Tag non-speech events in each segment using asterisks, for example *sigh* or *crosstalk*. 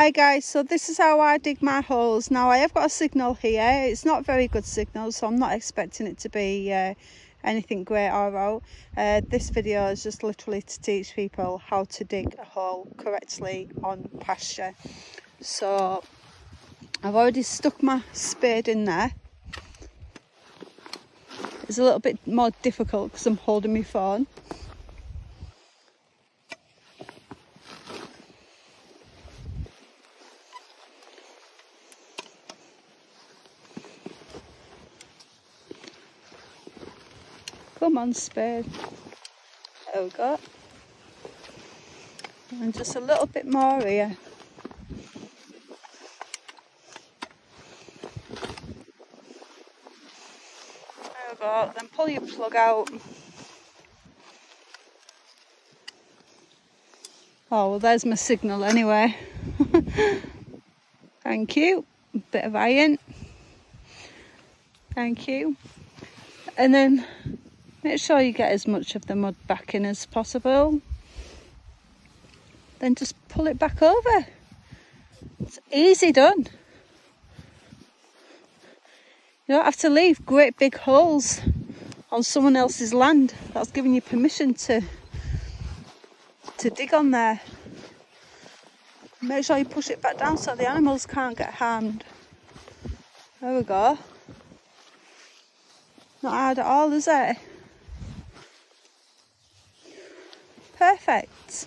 Hi guys, so this is how I dig my holes. Now I have got a signal here, it's not very good signal so I'm not expecting it to be uh, anything great or out. Uh, this video is just literally to teach people how to dig a hole correctly on pasture. So I've already stuck my spade in there. It's a little bit more difficult because I'm holding my phone. Come on, spade. There we go. And just a little bit more here. There we go. Then pull your plug out. Oh, well, there's my signal anyway. *laughs* Thank you. Bit of iron. Thank you. And then Make sure you get as much of the mud back in as possible. Then just pull it back over. It's easy done. You don't have to leave great big holes on someone else's land. That's giving you permission to to dig on there. Make sure you push it back down so the animals can't get harmed. There we go. Not hard at all, is it? Perfect.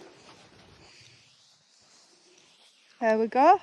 There we go.